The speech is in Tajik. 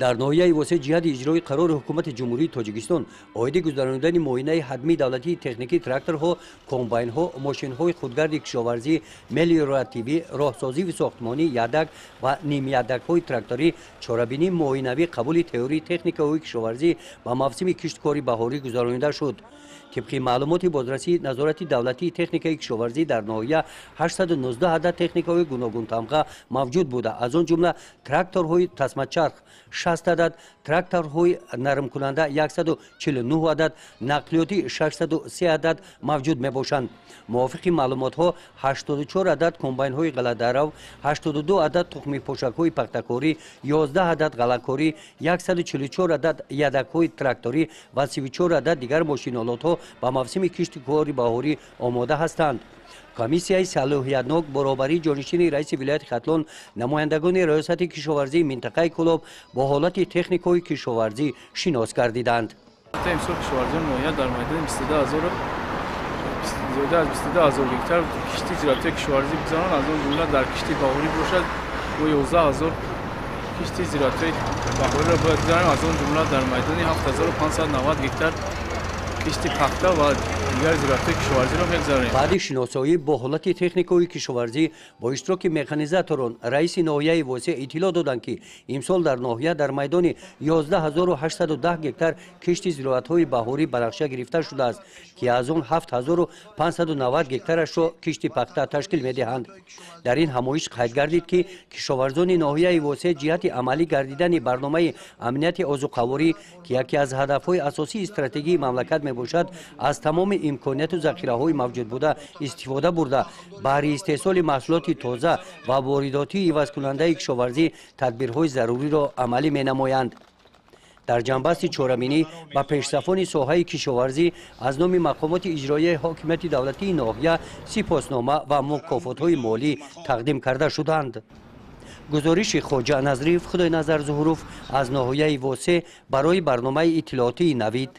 дар ноҳияи восеъ ҷиҳати иҷрои қарори ҳукумати ҷумҳурии тоҷикистон оиди гузаронидани муоинаи ҳадмии давлатии техникии тракторҳо комбайнҳо мошинҳои худгарди кишоварзӣ мелиоративӣ роҳсозиву сохтмонӣ ядак ва нимядакҳои тракторӣ чорабинӣ муоинавӣ қабули теории техникаҳои кишоварзӣ ба мавсими киштикори баҳорӣ гузаронида шуд. Тибқи маълумоти бозрасии назорати давлатии техникаи кишоварзӣ дар ноҳия 819 адад техникаҳои гуногунтамға мавҷуд буда. Аз он ҷумла тракторҳои тасмачарх 60 адад тракторҳои нармкунанда 149 адад нақлиётӣ 603 адад мавҷуд мебошанд. Мувофиқи маълумотҳо 84 адад комбайнҳои ғаладарав 82 адад тухми пошакҳои пахтакорӣ 11 адад ғалакорӣ 144 адад ядакҳои тракторӣ ва 34 адад дигар мошинолотҳо ба мавсими кишти кори баҳорӣ омода ҳастанд комиссияи салоҳиятнок баробарии ҷонишини раиси вилояти хатлон намояндагони раёсати кишоварзии минтақаи кӯлоб бо ҳолати техникаҳои кишоварзӣ шинос гардиданд. Зиёда аз бистуда ҳазор гектар кишти зироатии кишоварзӣ бигзаранд аз он ҷумла дар кишти баҳорӣ бошад. Бо ёзда ҳазор кишти зироатии баҳориро бояд бигзарем аз он ҷумла дар майдони ҳафт ҳазору пансад навад гектар кишти пахта ва дигар зироатҳои кишоварзиро мегузаронем баъди шиносоӣ бо ҳолати техникаҳои кишоварзӣ бо иштироки механизаторон раиси ноҳияи восеъ иттилоъ доданд ки имсол дар ноҳия дар майдони 11810 гектар кишти зироатҳои баҳорӣ банақша гирифта шудааст ки аз он 7590 гектарашро кишти пахта ташкил медиҳанд дар ин ҳамоиш қайд гардид ки кишоварзони ноҳияи восеъ ҷиҳати амалӣ гардидани барномаи амнияти озуқаворӣ ки яке аз ҳадафҳои асосии стратегии мамлакат мебошад аз тамоми имконияту захираҳои мавҷуд буда истифода бурда. Баҳри истеҳсоли маҳсулоти тоза ва воридотии ивазкунандаи кишоварзӣ тадбирҳои заруриро амалӣ менамоянд. Дар ҷанбасти чораминӣ ба пешсафони соҳаи кишоварзӣ аз номи мақомоти иҷроияи ҳокимияти давлатии ноҳия сипоснома ва мукофотҳои молӣ тақдим карда шуданд. Гузориши хоҷа назриев худойназар зуҳуров аз ноҳияи восеъ барои барномаи иттилоотии навид